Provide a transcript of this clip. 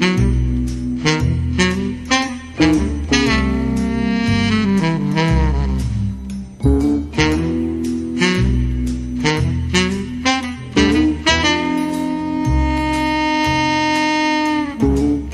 Mm-hmm.